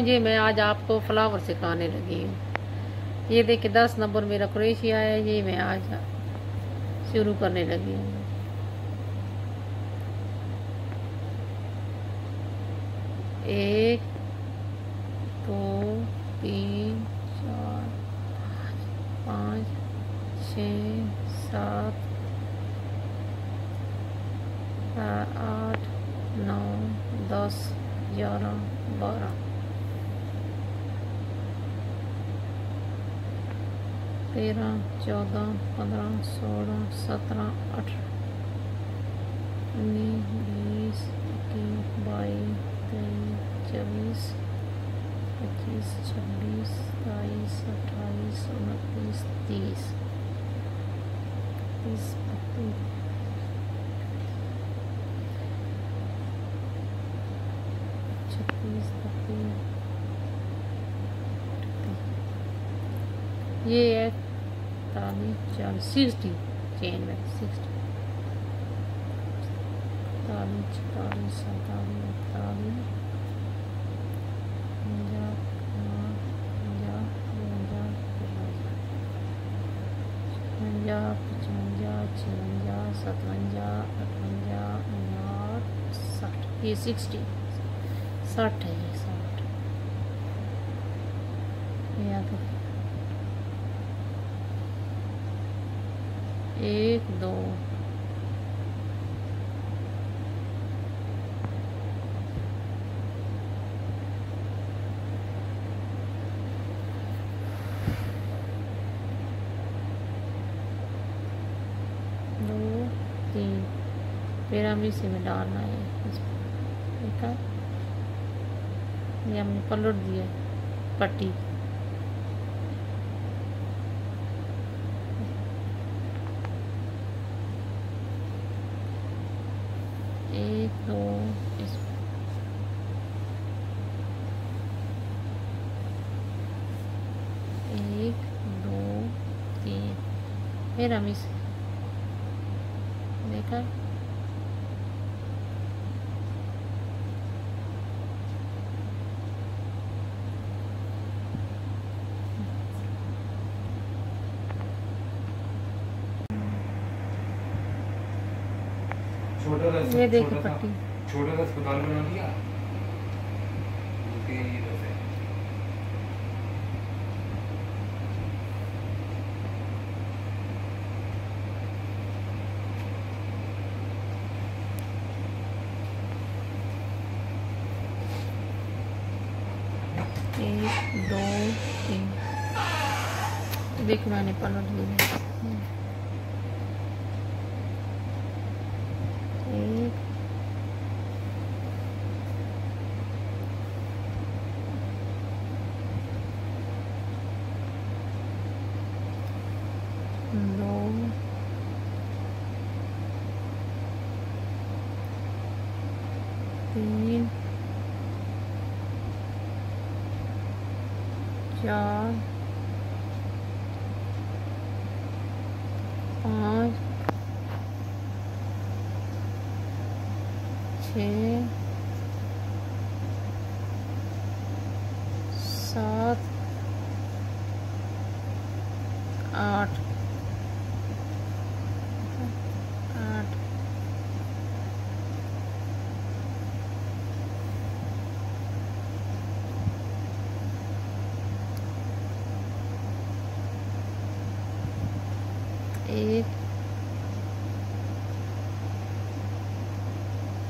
जी, मैं आज आपको फ्लावर सिखाने लगी हूँ। ये देखिए, दस नंबर मेरा क्रोशिया है। ये मैं आज शुरू करने लगी हूँ। एक दो तीन चार पाँच छ सात आठ नौ दस ग्यारह बारह तेरह चौदह, पंद्रह, सोलह, सत्रह, अठारह, उन्नीस, बीस, इक्कीस, बाईस, तेईस, चौबीस, पच्चीस, छब्बीस, सताईस, अट्ठाईस, उनतीस, तीस। तीस छत्तीस ये है इकतालीस चालीस सिक्सटी चेन में सिक्सटी इकतालीस चौतालीस सैंतालीस, इकतालीस छवंजा पचवंजा छवंजा सतवंजा, अठवंजा उनहठ साठ। ये सिक्सटी साठ है ये, साठ। या तो एक, दो। दो, तीन। फिर हम इसी में डालना है। ठीक है? ये हमने पलट दिया पट्टी दो इस एक दो तीन। फिर हम इस देखा? छोटा सा ये देखो पट्टी। छोटा सा अस्पताल बना दिया। एक दो तीन देख मैंने पलट दिया एक दो तीन चार पाँच छ सात आठ आठ एक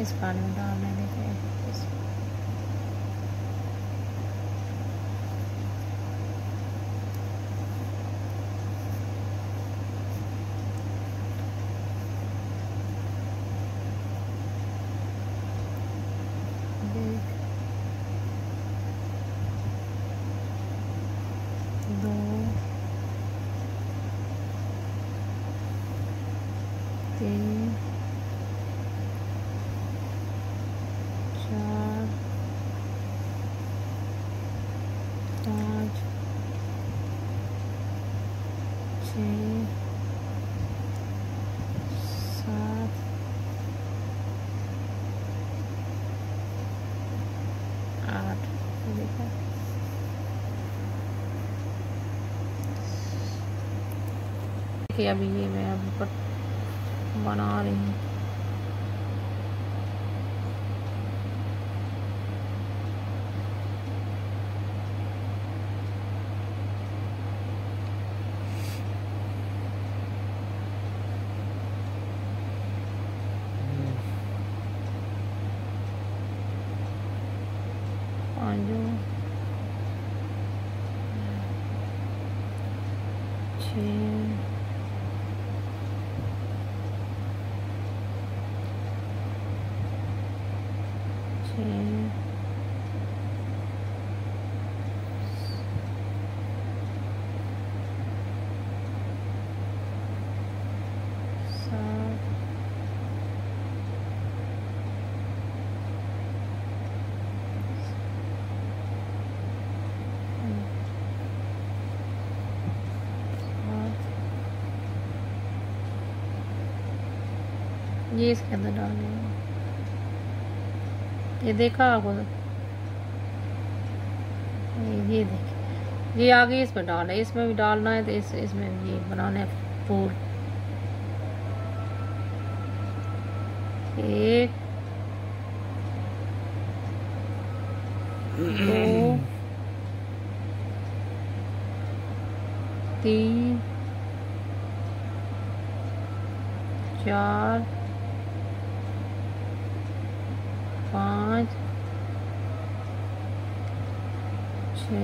इस पानी में डालने देते हैं इस देख तीन चार पाँच छः सात आठ देखा देखिए अभी ये मैं अभी पर बना रही हूँ। पाँचों छः छः सात सात ये इसके अंदर डालने हैं। ये देखा आपको? ये ये देखिए ये आगे इसमें डालना है। इसमें भी डालना है तो इस, इसमें ये बनाना है फूल। एक, दो, तीन, चार पाँच छ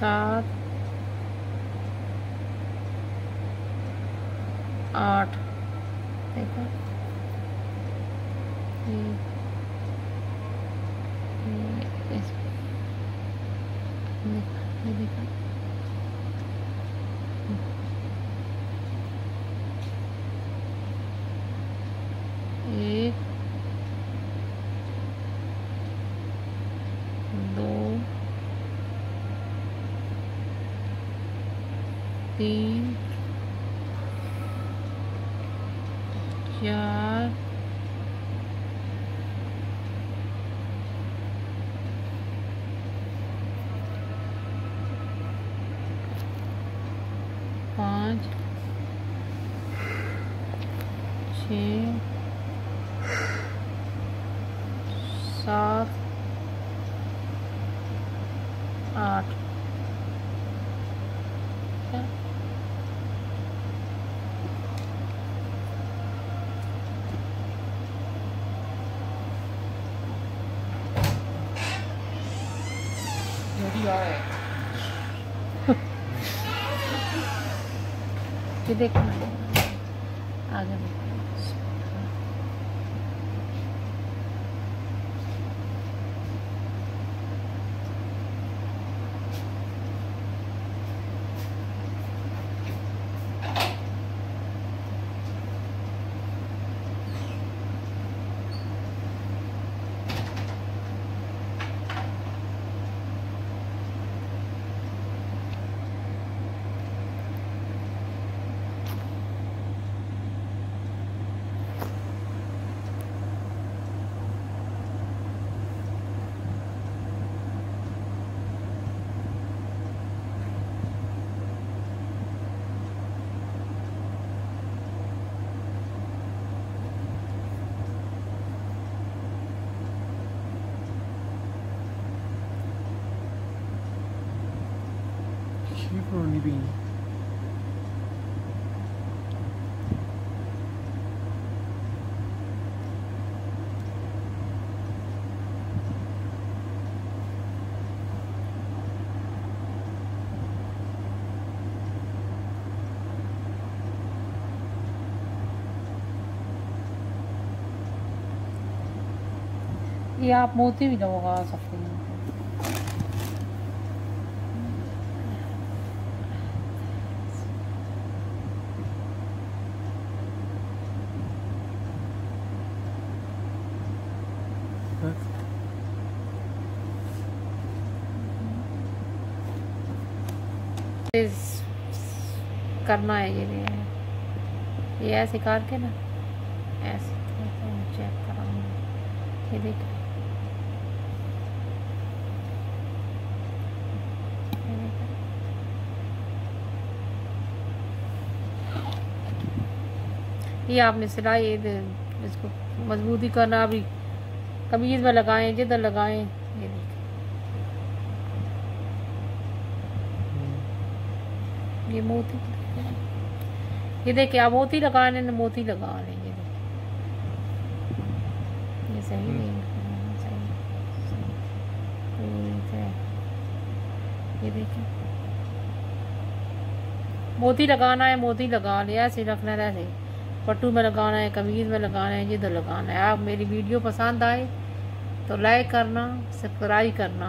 सात आठ। देखो ये ये इस देखा ये देखा एक दो तीन चार पाँच छ सात आठ। है ये देखो आगे देखो शिवरोनी भी ये आप मोती भी लगा सकते करना है ये ये ऐसे ऐसे करके ना, ऐसे चेक ये देख। ये आपने सिलाई इसको मजबूती करना अभी कमीज में लगाएँ जिधर लगाएँ ये देखिए ये मोती ये देखिए आप मोती लगाने ने मोती लगा लेंगे ये देखिए। ये सही नहीं हाँ, पूरी तरह। ये देखिए मोती लगाना है मोती लगा लिया ऐसे रखना है ऐसे। पट्टू में लगाना है कमीज में लगाना है जिधर लगाना है। आप मेरी वीडियो पसंद आए तो लाइक करना सब्सक्राइब करना।